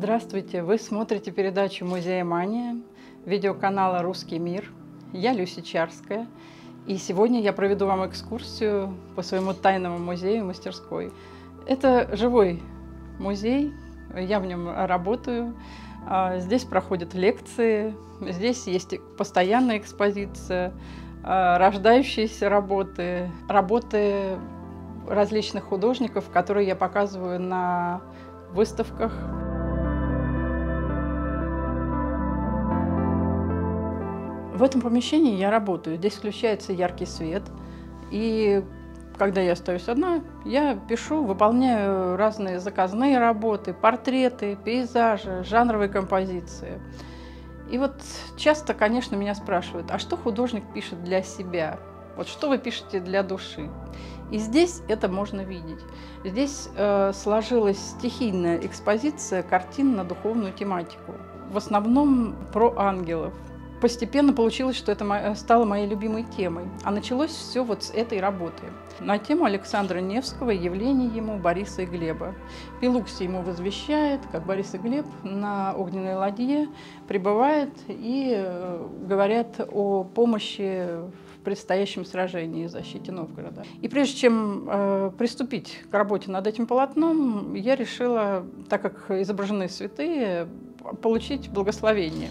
Здравствуйте! Вы смотрите передачу «Музея Мания» видеоканала «Русский мир». Я Люся Чарская. И сегодня я проведу вам экскурсию по своему тайному музею мастерской. Это живой музей, я в нем работаю. А, здесь проходят лекции, здесь есть постоянная экспозиция, а, рождающиеся работы, работы различных художников, которые я показываю на выставках. В этом помещении я работаю. Здесь включается яркий свет. И когда я остаюсь одна, я пишу, выполняю разные заказные работы, портреты, пейзажи, жанровые композиции. И вот часто, конечно, меня спрашивают, а что художник пишет для себя? Вот что вы пишете для души? И здесь это можно видеть. Здесь э, сложилась стихийная экспозиция картин на духовную тематику. В основном про ангелов. Постепенно получилось, что это стало моей любимой темой. А началось все вот с этой работы. На тему Александра Невского «Явление ему Бориса и Глеба». Пелукси ему возвещает, как Борис и Глеб на огненной ладье прибывают и э, говорят о помощи в предстоящем сражении и защите Новгорода. И прежде чем э, приступить к работе над этим полотном, я решила, так как изображены святые, получить благословение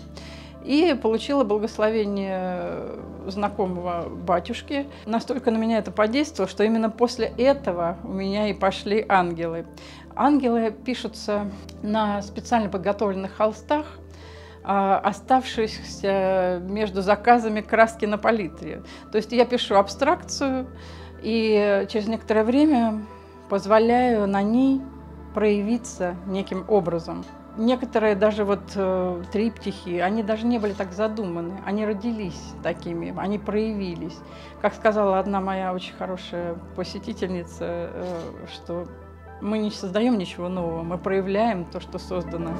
и получила благословение знакомого батюшки. Настолько на меня это подействовало, что именно после этого у меня и пошли ангелы. Ангелы пишутся на специально подготовленных холстах, а, оставшихся между заказами краски на палитре. То есть я пишу абстракцию и через некоторое время позволяю на ней проявиться неким образом. Некоторые даже вот э, триптихи, они даже не были так задуманы, они родились такими, они проявились. Как сказала одна моя очень хорошая посетительница, э, что мы не создаем ничего нового, мы проявляем то, что создано.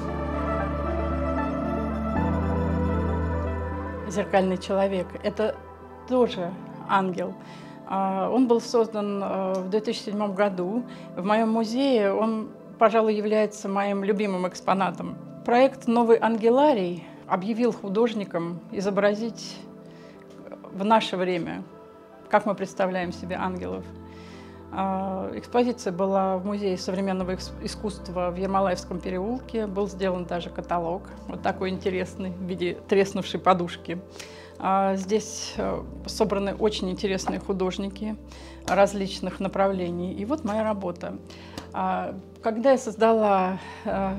Зеркальный человек – это тоже ангел. А, он был создан э, в 2007 году. В моем музее он пожалуй, является моим любимым экспонатом. Проект «Новый ангеларий» объявил художникам изобразить в наше время, как мы представляем себе ангелов. А, экспозиция была в Музее современного искусства в Ермолаевском переулке. Был сделан даже каталог, вот такой интересный, в виде треснувшей подушки. А, здесь э, собраны очень интересные художники различных направлений. И вот моя работа. А, когда я создала э,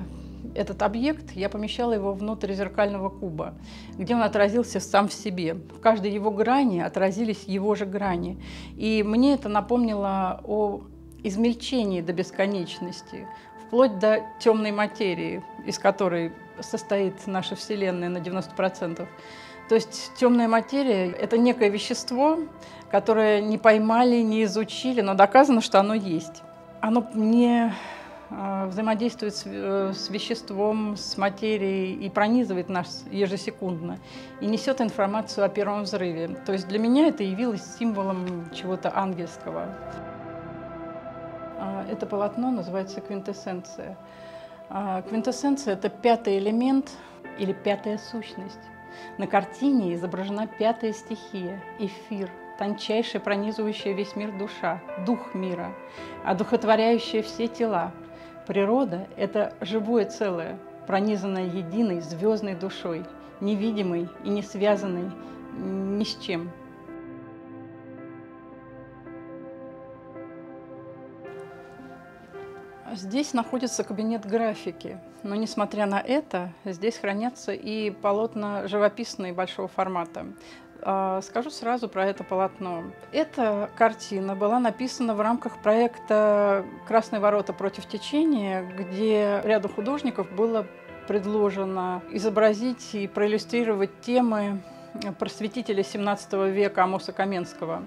этот объект, я помещала его внутрь зеркального куба, где он отразился сам в себе. В каждой его грани отразились его же грани. И мне это напомнило о измельчении до бесконечности, вплоть до темной материи, из которой состоит наша Вселенная на 90%. То есть темная материя – это некое вещество, которое не поймали, не изучили, но доказано, что оно есть. Оно не а, взаимодействует с, э, с веществом, с материей и пронизывает нас ежесекундно и несет информацию о первом взрыве. То есть для меня это явилось символом чего-то ангельского. А, это полотно называется «Квинтэссенция». А, квинтэссенция – это пятый элемент или пятая сущность. На картине изображена пятая стихия – эфир, тончайшая, пронизывающая весь мир душа, дух мира, одухотворяющая все тела. Природа – это живое целое, пронизанное единой звездной душой, невидимой и не связанной ни с чем. Здесь находится кабинет графики, но несмотря на это, здесь хранятся и полотна живописные большого формата. А, скажу сразу про это полотно. Эта картина была написана в рамках проекта «Красные ворота против течения», где ряду художников было предложено изобразить и проиллюстрировать темы просветителя XVII века Амоса Каменского.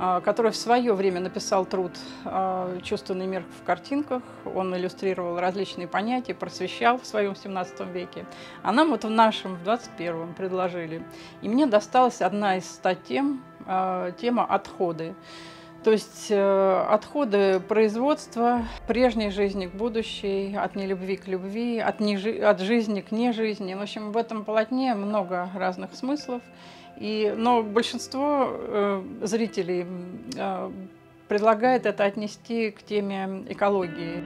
А, который в свое время написал труд а, «Чувственный мир в картинках». Он иллюстрировал различные понятия, просвещал в своем 17 веке. А нам вот в нашем, в 21 предложили. И мне досталась одна из статей, а, тема «Отходы». То есть э, отходы производства прежней жизни к будущей, от нелюбви к любви, от, нежи, от жизни к нежизни. В общем, в этом полотне много разных смыслов. И, но большинство э, зрителей э, предлагает это отнести к теме экологии.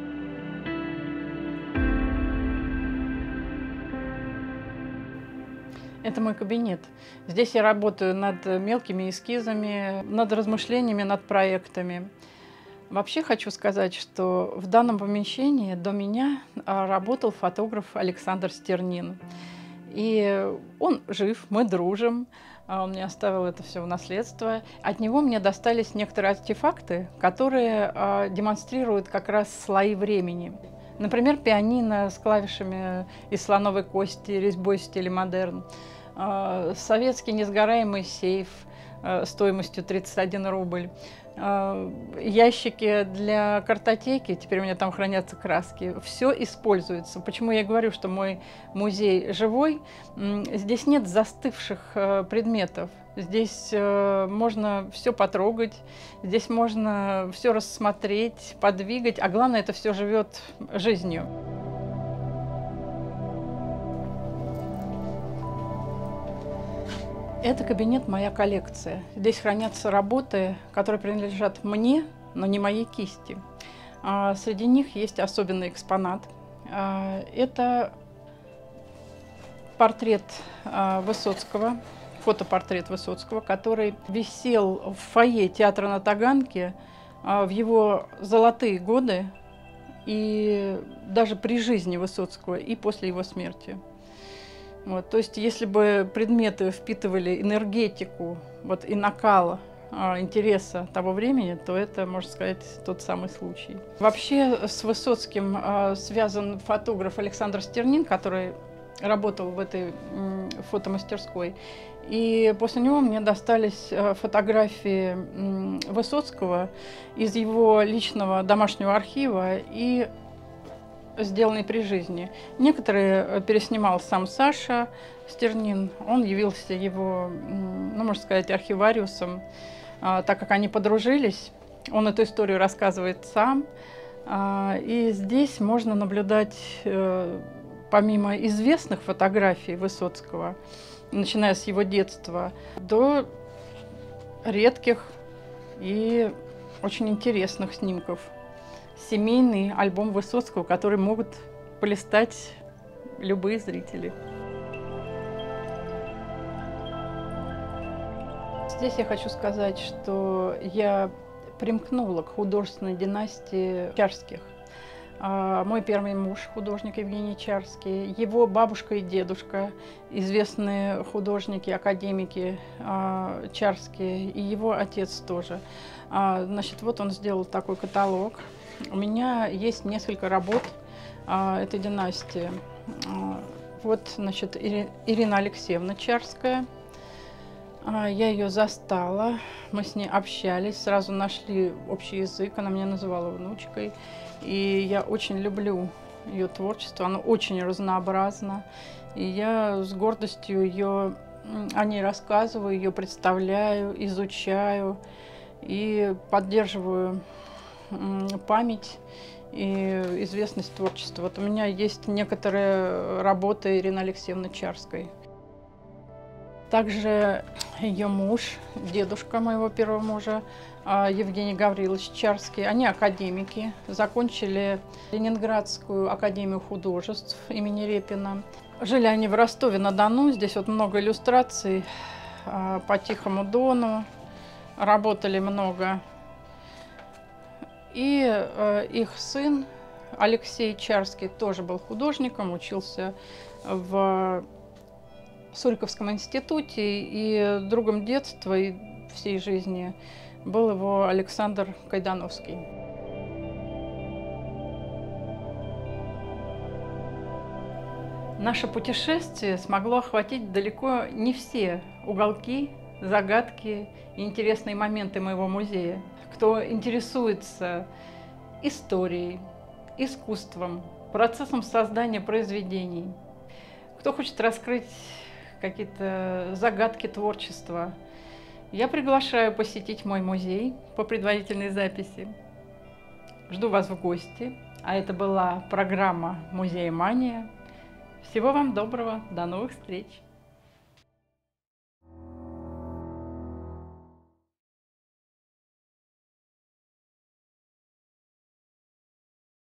Это мой кабинет. Здесь я работаю над мелкими эскизами, над размышлениями, над проектами. Вообще хочу сказать, что в данном помещении до меня а, работал фотограф Александр Стернин. И он жив, мы дружим. А, он мне оставил это все в наследство. От него мне достались некоторые артефакты, которые а, демонстрируют как раз слои времени. Например, пианино с клавишами из слоновой кости, резьбой в стиле модерн. А, советский несгораемый сейф а, стоимостью 31 рубль. А, ящики для картотеки, теперь у меня там хранятся краски, все используется. Почему я говорю, что мой музей живой? Здесь нет застывших предметов. Здесь э, можно все потрогать, здесь можно все рассмотреть, подвигать, а главное, это все живет жизнью. Это кабинет «Моя коллекция». Здесь хранятся работы, которые принадлежат мне, но не моей кисти. А среди них есть особенный экспонат. А, это портрет а, Высоцкого, фотопортрет Высоцкого, который висел в фойе театра на Таганке в его золотые годы и даже при жизни Высоцкого и после его смерти. Вот, то есть, если бы предметы впитывали энергетику вот, и накал а, интереса того времени, то это, можно сказать, тот самый случай. Вообще с Высоцким а, связан фотограф Александр Стернин, который работал в этой м, фотомастерской. И после него мне достались а, фотографии Высоцкого из его личного домашнего архива и сделанный при жизни. Некоторые э, переснимал сам Саша Стернин. Он явился его, ну, можно сказать, архивариусом, а, так как они подружились. Он эту историю рассказывает сам. А, и здесь можно наблюдать, э, помимо известных фотографий Высоцкого, начиная с его детства, до редких и очень интересных снимков семейный альбом Высоцкого, который могут полистать любые зрители. Здесь я хочу сказать, что я примкнула к художественной династии Чарских. А, мой первый муж, художник Евгений Чарский, его бабушка и дедушка, известные художники, академики а, Чарские, и его отец тоже. А, значит, вот он сделал такой каталог. У меня есть несколько работ а, этой династии. А, вот, значит, Ирина Алексеевна Чарская. А, я ее застала, мы с ней общались, сразу нашли общий язык, она меня называла внучкой. И я очень люблю ее творчество, оно очень разнообразно. И я с гордостью ее о ней рассказываю, ее представляю, изучаю и поддерживаю память и известность творчества. Вот у меня есть некоторые работы Ирины Алексеевны Чарской. Также ее муж, дедушка моего первого мужа, а, Евгений Гаврилович Чарский, они академики, закончили Ленинградскую академию художеств имени Репина. Жили они в Ростове-на-Дону, здесь вот много иллюстраций а, по Тихому Дону, работали много и э, их сын Алексей Чарский тоже был художником, учился в Суриковском институте, и другом детства и всей жизни был его Александр Кайдановский. Наше путешествие смогло охватить далеко не все уголки, загадки и интересные моменты моего музея кто интересуется историей, искусством, процессом создания произведений, кто хочет раскрыть какие-то загадки творчества Я приглашаю посетить мой музей по предварительной записи. Жду вас в гости. А это была программа «Музей Мания». Всего вам доброго. До новых встреч.